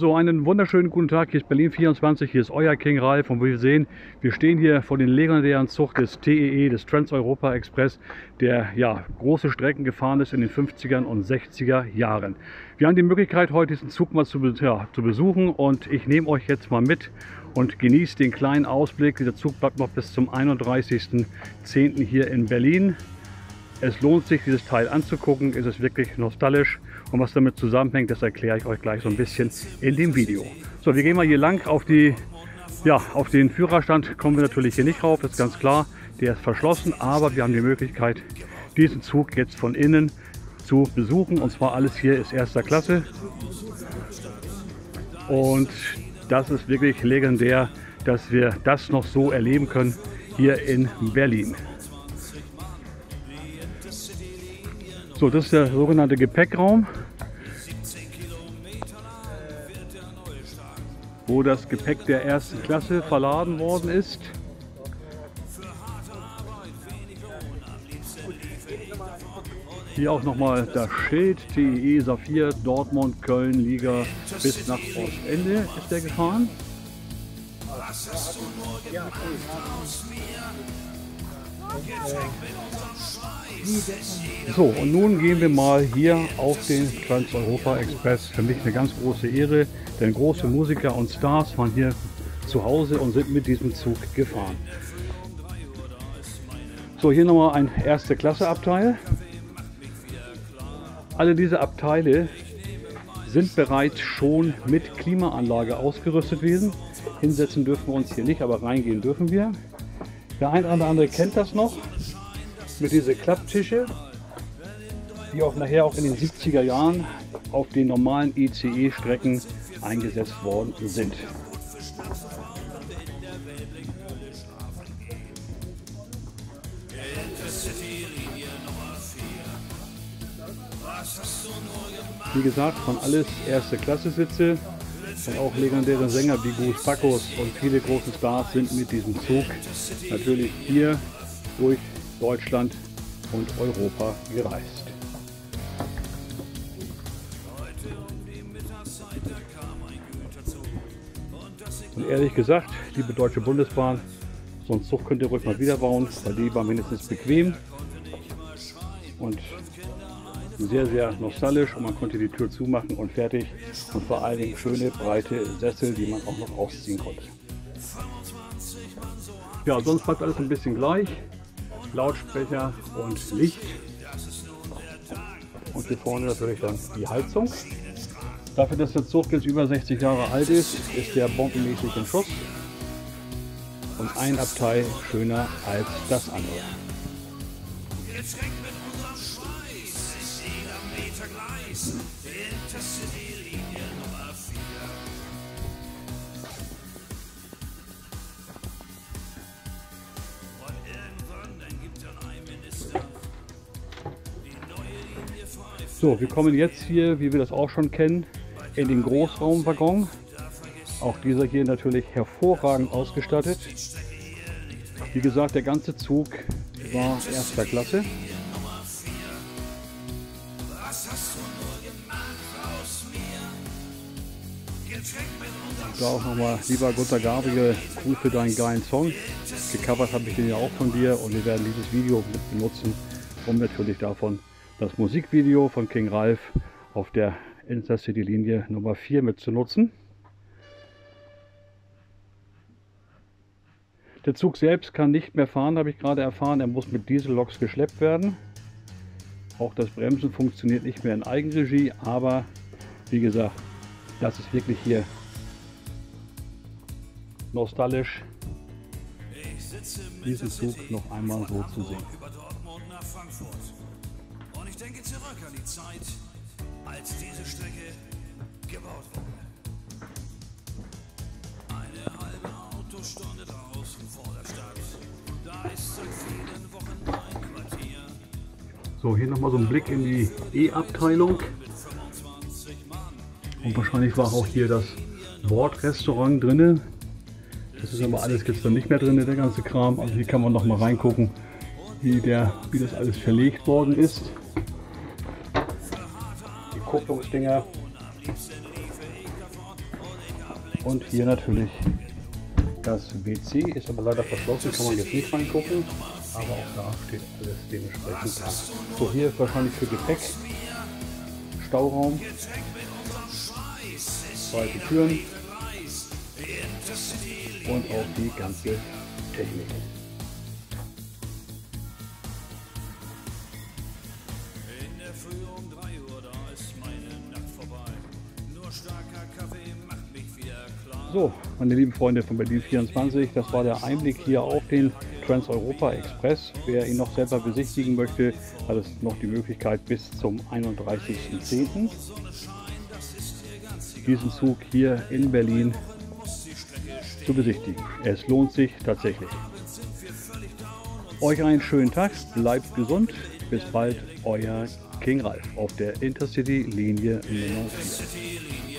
So, einen wunderschönen guten Tag. Hier ist Berlin 24. Hier ist euer King Ralf. Und wir sehen, wir stehen hier vor den legendären Zug des TEE, des Trans-Europa Express, der ja große Strecken gefahren ist in den 50er und 60er Jahren. Wir haben die Möglichkeit, heute diesen Zug mal zu, ja, zu besuchen und ich nehme euch jetzt mal mit und genießt den kleinen Ausblick. Dieser Zug bleibt noch bis zum 31.10. hier in Berlin. Es lohnt sich, dieses Teil anzugucken. Es ist wirklich nostalgisch. Und was damit zusammenhängt, das erkläre ich euch gleich so ein bisschen in dem Video. So, wir gehen mal hier lang auf, die, ja, auf den Führerstand. Kommen wir natürlich hier nicht rauf, ist ganz klar. Der ist verschlossen, aber wir haben die Möglichkeit, diesen Zug jetzt von innen zu besuchen. Und zwar alles hier ist erster Klasse. Und das ist wirklich legendär, dass wir das noch so erleben können hier in Berlin. So, das ist der sogenannte Gepäckraum, wo das Gepäck der ersten Klasse verladen worden ist. Hier auch nochmal das Schild TEE Saphir Dortmund Köln Liga bis nach Ostende ist der gefahren. So, und nun gehen wir mal hier auf den Trans-Europa Express. Für mich eine ganz große Ehre, denn große Musiker und Stars waren hier zu Hause und sind mit diesem Zug gefahren. So, hier nochmal ein erste Klasse Abteil. Alle diese Abteile sind bereits schon mit Klimaanlage ausgerüstet gewesen. Hinsetzen dürfen wir uns hier nicht, aber reingehen dürfen wir. Der ein oder andere kennt das noch mit diesen Klapptische, die auch nachher auch in den 70er Jahren auf den normalen ICE-Strecken eingesetzt worden sind. Wie gesagt, von alles erste Klasse Sitze und auch legendäre Sänger wie Gus Pacos und viele große Stars sind mit diesem Zug natürlich hier durch Deutschland und Europa gereist. Und ehrlich gesagt, liebe Deutsche Bundesbahn, so einen Zug könnt ihr ruhig mal wieder bauen, weil die war mindestens bequem und sehr, sehr nostalgisch und man konnte die Tür zumachen und fertig und vor allen Dingen schöne breite Sessel, die man auch noch ausziehen konnte. Ja, sonst bleibt alles ein bisschen gleich. Lautsprecher und Licht. Und hier vorne natürlich dann die Heizung. Dafür, dass der Zug jetzt über 60 Jahre alt ist, ist der bombenmäßig im Schuss. Und ein Abteil schöner als das andere. So, wir kommen jetzt hier, wie wir das auch schon kennen, in den Großraumwaggon. Auch dieser hier natürlich hervorragend ausgestattet. Wie gesagt, der ganze Zug war erster Klasse. Da auch nochmal, lieber Gunter Gabriel, cool für deinen geilen Song. Gecovert habe ich den ja auch von dir und wir werden dieses Video mit benutzen, um natürlich davon das Musikvideo von King Ralph auf der Intercity-Linie Nummer 4 mitzunutzen. Der Zug selbst kann nicht mehr fahren, habe ich gerade erfahren. Er muss mit Dieselloks geschleppt werden. Auch das Bremsen funktioniert nicht mehr in Eigenregie, aber wie gesagt, das ist wirklich hier nostalgisch, diesen Zug noch einmal so zu sehen denke zurück an die Zeit, als diese Strecke gebaut wurde. Eine halbe Autostunde draußen vor der Stadt. Da ist seit vielen Wochen mein Quartier. So, hier nochmal so ein Blick in die E-Abteilung. Und wahrscheinlich war auch hier das Bordrestaurant drin. Das ist aber alles jetzt dann nicht mehr drin, der ganze Kram. Also hier kann man noch mal reingucken, wie, der, wie das alles verlegt worden ist. Die Kupplungsdinger. Und hier natürlich das WC, ist aber leider verschlossen, kann man jetzt nicht reingucken. Aber auch da steht alles dementsprechend da. So, hier wahrscheinlich für Gepäck. Stauraum. Zweite Türen. Und auch die ganze Technik. So, meine lieben Freunde von Berlin 24, das war der Einblick hier auf den Trans-Europa Express. Wer ihn noch selber besichtigen möchte, hat es noch die Möglichkeit bis zum 31.10. diesen Zug hier in Berlin zu besichtigen. Es lohnt sich tatsächlich. Euch einen schönen Tag, bleibt gesund, bis bald, euer King Ralf auf der Intercity Linie Nummer 4.